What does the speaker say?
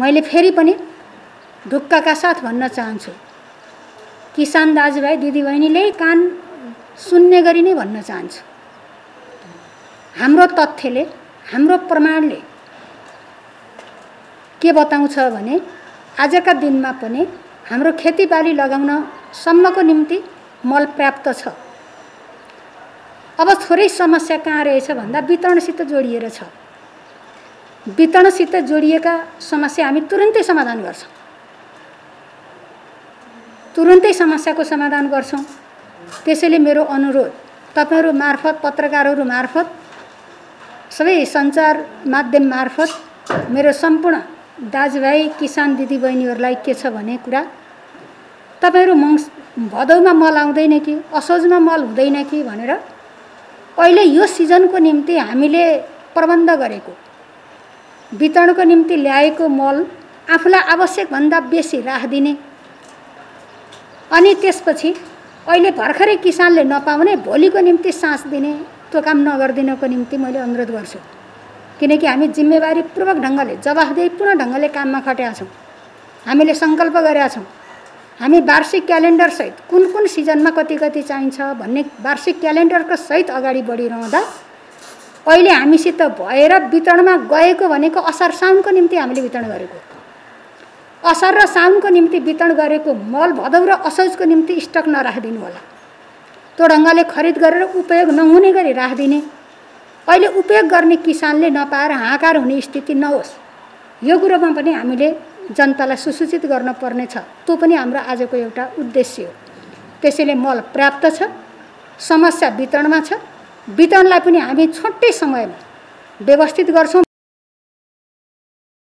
मैले फेरि पनि ढुक्काका साथ भन्न चाहन्छु। किसान दाजुभाइ दिदीबहिनीले कान सुन्ने गरी नै भन्न चाहन्छु। हाम्रो तथ्यले हाम्रो प्रमाणले के बताउँछ भने आजका दिनमा पनि हाम्रो खेतीबाली लगाउन सम्मको निम्ति मल पर्याप्त छ। अब थोरै समस्या कहाँ रहेछ भन्दा वितरणसित जोडिएर छ। वितरणसित जोडिएका समस्या हामी तुरन्तै समाधान गर्छौँ। तुरन्तै समस्याको समाधान गर्छौँ। त्यसैले मेरो अनुरोध तपाईँहरू मार्फत पत्रकारहरू मार्फत सबै सञ्चार माध्यम मार्फत मेरो सम्पूर्ण दाजुभाइ किसान दिदीबहिनीहरूलाई के छ भने कुरा तपाईँहरू मङ्स भदौमा मल आउँदैन कि असोजमा मल हुँदैन कि भनेर अहिले यो सिजनको निम्ति हामीले प्रबन्ध गरेको। वितरणको निम्ति ल्याएको मल आफूलाई आवश्यकभन्दा बेसी राखिदिने अनि त्यसपछि अहिले भर्खरै किसानले नपाउने भोलिको निम्ति सास दिने त्यो काम नगरिदिनको निम्ति मैले अनुरोध गर्छु। किनकि हामी जिम्मेवारीपूर्वक ढङ्गले जवाफदेहीपूर्ण ढङ्गले काममा खटेका छौँ। हामीले सङ्कल्प गरेका छौँ। हामी वार्षिक क्यालेन्डरसहित कुन कुन सिजनमा कति कति चाहिन्छ भन्ने वार्षिक क्यालेन्डरको सहित अगाडि बढिरहँदा अहिले हामीसित भएर वितरणमा गएको भनेको असार साउनको निम्ति हामीले वितरण गरेको असार र साउनको निम्ति वितरण गरेको मल भदौ र असोजको निम्ति स्टक नराखिदिनु होला। त्यो ढङ्गले खरिद गरेर उपयोग नहुने गरी राखिदिने। अहिले उपयोग गर्ने किसानले नपाएर हाहाकार हुने स्थिति नहोस्। यो कुरोमा पनि हामीले जनतालाई सुसूचित गर्नुपर्ने छ। त्यो पनि हाम्रो आजको एउटा उद्देश्य हो। त्यसैले मल पर्याप्त छ समस्या वितरणमा छ वितरणलाई पनि हामी छुट्टै समयमा व्यवस्थित गर्छौँ।